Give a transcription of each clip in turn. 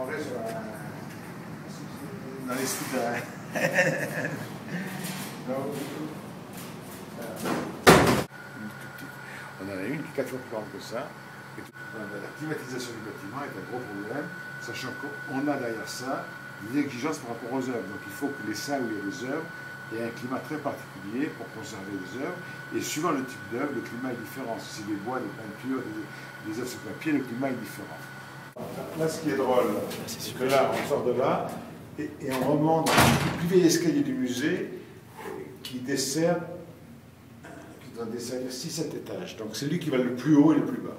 Donc, on en a une qui est quatre fois plus grande que ça. La climatisation du bâtiment est un gros problème, sachant qu'on a derrière ça une exigence par rapport aux œuvres. Donc il faut que les salles où il y a des œuvres aient un climat très particulier pour conserver les œuvres. Et suivant le type d'œuvre, le climat est différent. Si c'est des bois, des peintures, des, des œuvres sur papier, le climat est différent. Là, ce qui est drôle, c'est que là, on sort de là et, on remonte le plus vieil escalier du musée qui dessert qui doit desservir 6-7 étages. Donc c'est lui qui va le plus haut et le plus bas.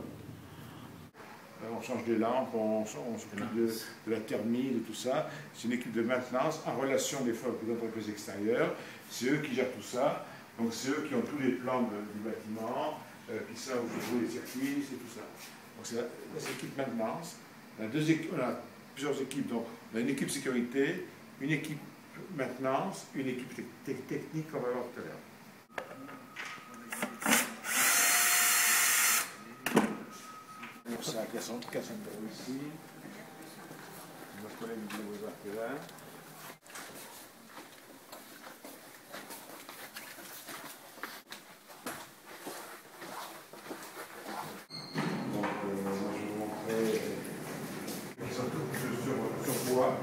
On change des lampes, on, on s'occupe de, la thermie, de tout ça. C'est une équipe de maintenance en relation des fois avec les entreprises extérieures. C'est eux qui gèrent tout ça. Donc c'est eux qui ont tous les plans du bâtiment, euh, qui savent où jouer les circuits et tout ça. Donc c'est l'équipe maintenance. On a, deux équipes, on a plusieurs équipes. Donc on a une équipe sécurité, une équipe maintenance, une équipe te technique qu'on va voir tout à l'heure. C'est la cassette ici. Notre collègue de vous là. Donc, euh, moi je vais vous montrer. Ils sont tous sur, sur bois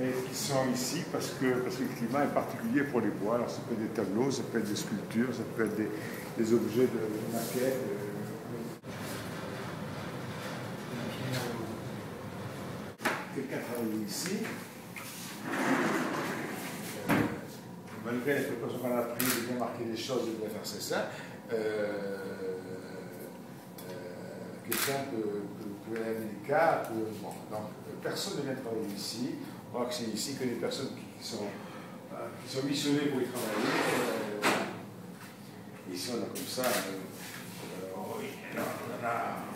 et qui sont ici parce que, parce que le climat est particulier pour les bois. Alors ça peut être des tableaux, ça peut être des sculptures, ça peut être des, objets de, de maquettes. Quelqu'un travaille ici. Malgré les précautions qu'on a prises de bien marquer les choses, de bien faire c'est ça, euh, euh, quelqu'un peut être délicat, peut, bon, donc personne ne vient travailler ici. On voit que c'est ici que les personnes qui sont, euh, qui sont missionnées pour y travailler. Euh, ici, on a comme ça. Euh, oui, on en a